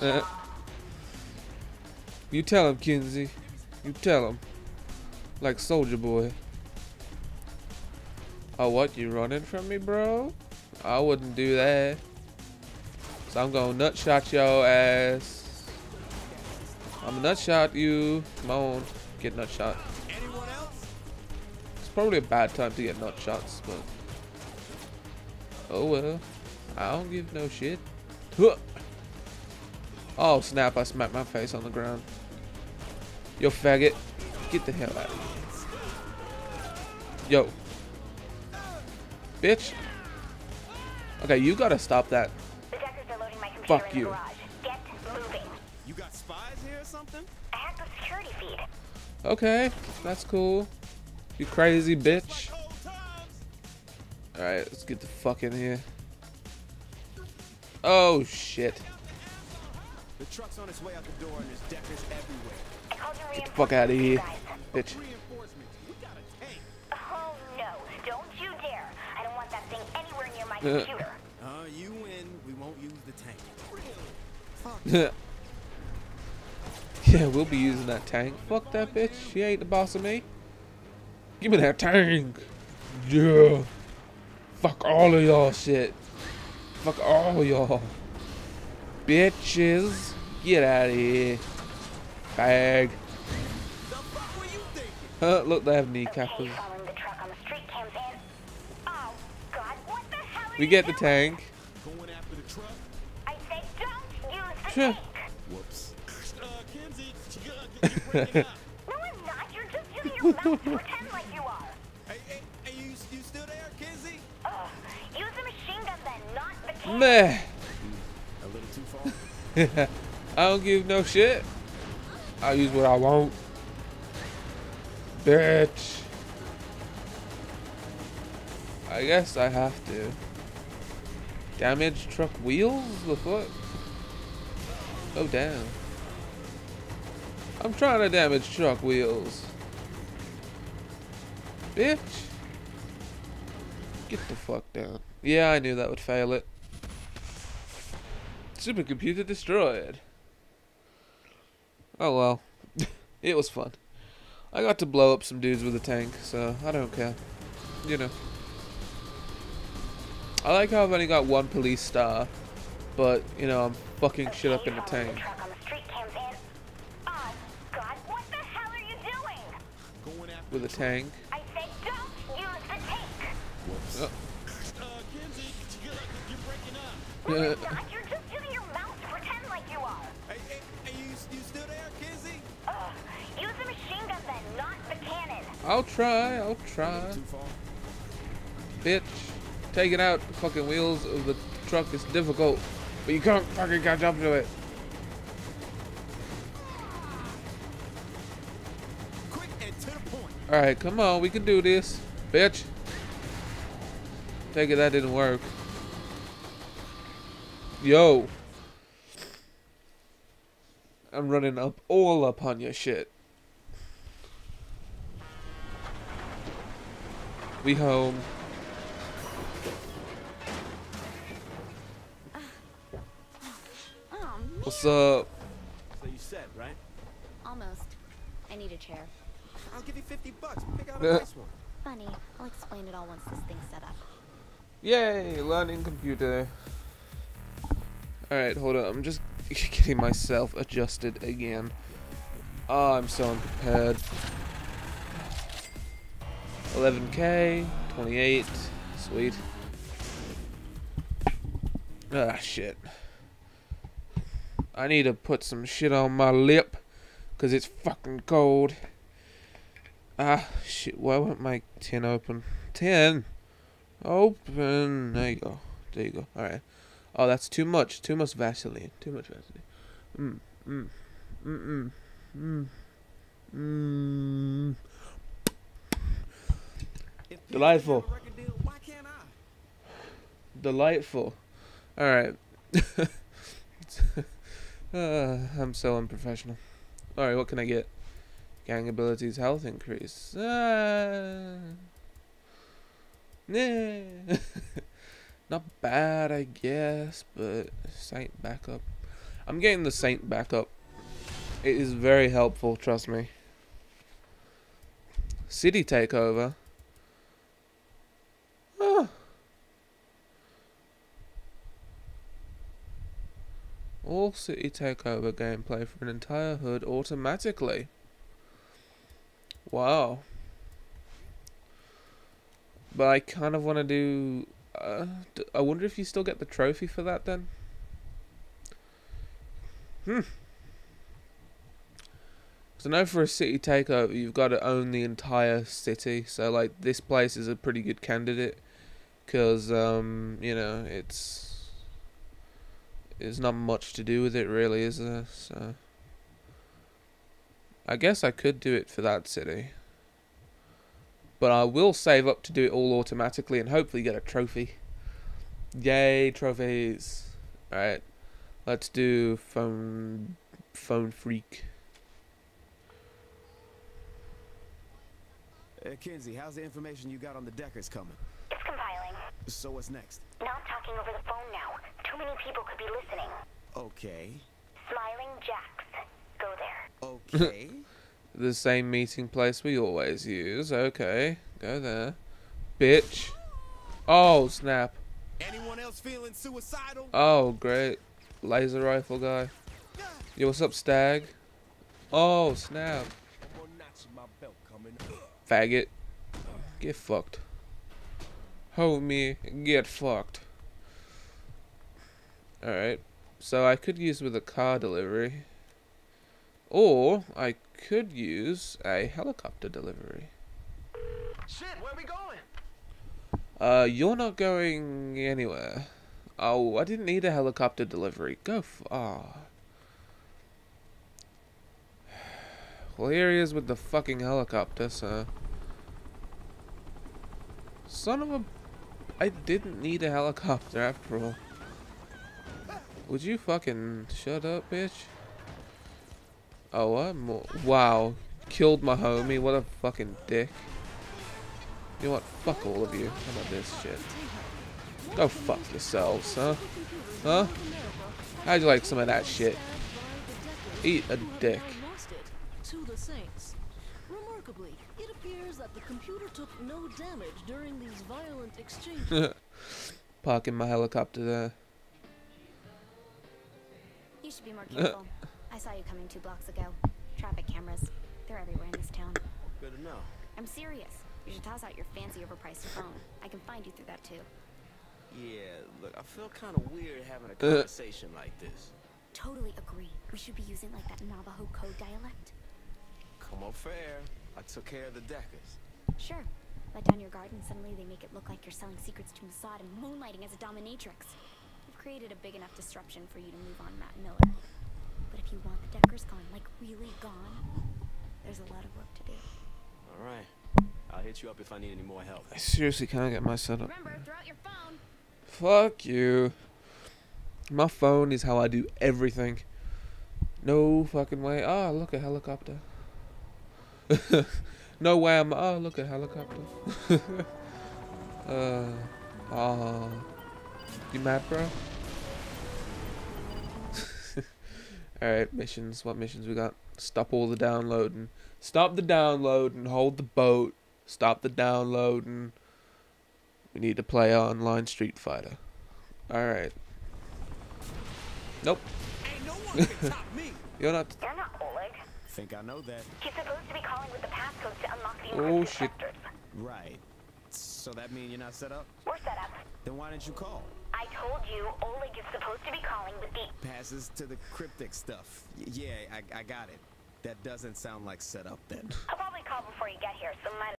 Uh, you tell him, Kinzie. You tell him. Like Soldier Boy. Oh, what? You running from me, bro? I wouldn't do that. So I'm gonna nutshot your ass. I'm gonna nutshot you. Come on, get nutshot. It's probably a bad time to get nutshots, but oh well. I don't give no shit. Huh. Oh snap! I smacked my face on the ground. Yo, faggot, get the hell out of here. Yo, bitch. Okay, you gotta stop that. The deckers are loading my computer Fuck you. garage. Get moving. You got spies here or something? I hacked the security feed. Okay, that's cool. You crazy bitch. Like old times. Alright, let's get the fuck in here. Oh shit. The truck's on its way out the door and there's deckers everywhere. I called you Get the fuck out of here, bitch. Reinforcements. We got a tank. Oh no, don't you dare. I don't want that thing anywhere near my Uh. computer. Uh, you win. We won't use the tank. Really? Yeah, we'll be using that tank. Fuck that bitch. She ain't the boss of me. Give me that tank. Yeah. Fuck all of y'all shit. Fuck all of y'all. Bitches. Get out of here. Bag. The fuck were you thinking? Huh, look, they have Okay, kneecappers. following the truck on the street cams in. Oh god, what the hell are We get the tank. Going after the truck? I said don't use the tank. Whoops. Uh, Kinzie, you're breaking up. No, I'm not. You're just using your mouth to pretend like you are. Hey, hey, hey, you, you still there, Kinzie? Ugh. Use the machine gun then, not the tank. Meh. I don't give no shit. I use what I want. Bitch. I guess I have to. Damage truck wheels? The fuck? Oh damn. I'm trying to damage truck wheels. Bitch. Get the fuck down. Yeah, I knew that would fail it. Supercomputer destroyed. Oh well. it was fun. I got to blow up some dudes with a tank, so I don't care. You know. I like how I've only got one police star, but, you know, I'm fucking shit up in the Okay, following tank. truck on the street I'll try, I'll try. little too far. Bitch. Taking out the fucking wheels of the truck is difficult, but you can't fucking catch up to it. Quick and to the point. Alright, come on, we can do this. Bitch. Take it that didn't work. Yo. I'm running up all up on your shit. We home. Oh, man. What's up? So you said, right? Almost. I need a chair. I'll give you 50 bucks. Pick out a nice one. Funny. I'll explain it all once this thing's set up. Yay, learning computer. Alright, hold on. I'm just getting myself adjusted again. Oh, I'm so unprepared. 11k, 28, sweet. Ah, shit. I need to put some shit on my lip, because it's fucking cold. Ah, shit, why won't my tin open? Tin! Open. There you go. There you go. All right. Oh, that's too much. Too much Vaseline. Too much Vaseline. Mm. Mm. Mm. Mm. Mm. If you Delightful. Delightful. All right. uh, I'm so unprofessional. All right. What can I get? Gang abilities, health increase. Ah. Nah. Not bad, I guess, but Saint backup. I'm getting the Saint backup. It is very helpful, trust me. City takeover. Ah. All city takeover gameplay for an entire hood automatically. Wow. But I kind of want to do. Uh, I wonder if you still get the trophy for that then. Hmm. 'Cause I know for a city takeover, you've got to own the entire city. So like this place is a pretty good candidate, cause um you know it's there's not much to do with it really, is there? So I guess I could do it for that city. But I will save up to do it all automatically and hopefully get a trophy. Yay, trophies. Alright. Let's do phone phone freak. Uh, Kinzie, how's the information you got on the Deckers coming? It's compiling. So what's next? Not talking over the phone now. Too many people could be listening. Okay. Smiling Jacks. Go there. Okay. The same meeting place we always use. Okay. Go there. Bitch. Oh, snap. Anyone else feeling suicidal? Oh, great. Laser rifle guy. Yo, what's up, Stag? Oh, snap. One notch in my belt coming. Faggot. Get fucked. Homie, get fucked. Alright. So I could use with a car delivery. Or I could use a helicopter delivery. Shit, where are we going? Uh, you're not going anywhere. Oh, I didn't need a helicopter delivery. Go f- ah. Well, here he is with the fucking helicopter, so. Son of a. I didn't need a helicopter after all. Would you fucking shut up, bitch? Oh, what? Wow. Killed my homie. What a fucking dick. You know what? Fuck all of you. How about this shit? Go fuck yourselves, huh? Huh? How'd you like some of that shit? Eat a dick. Lost it to the Saints. Remarkably, it appears that the computer took no damage during these violent exchanges. Parking my helicopter there. You should be more careful. I saw you coming two blocks ago. Traffic cameras. They're everywhere in this town. Good to know. I'm serious. You should toss out your fancy overpriced phone. I can find you through that too. Yeah, look, I feel kind of weird having a conversation like this. Totally agree. We should be using like that Navajo code dialect. Come on, fair. I took care of the Deckers. Sure. Let down your guard and suddenly they make it look like you're selling secrets to Mossad and moonlighting as a dominatrix. We've created a big enough disruption for you to move on Matt Miller. But if you want the Deckers gone, like really gone, there's a lot of work to do. All right. I'll hit you up if I need any more help. I seriously can't get my setup. Remember, throw out your phone. Fuck you. My phone is how I do everything. No fucking way. Ah, look a helicopter. No way I'm. Oh, look a helicopter. uh. Ah. You mad, bro? Alright, missions. What missions we got? Stop all the downloading. Stop the downloading. Hold the boat. Stop the downloading. We need to play online Street Fighter. Alright. Nope. Ain't no one can top me. You're not. You're not Oleg. Think I know that. He's supposed to be calling with the passcodes to unlock the Oh, shit. sectors. Right. So that means you're not set up? We're set up. Then why didn't you call? I told you Oleg is supposed to be calling with the Passes to the cryptic stuff. Y- yeah, I, I got it. That doesn't sound like set up then. I'll probably call before you get here, so might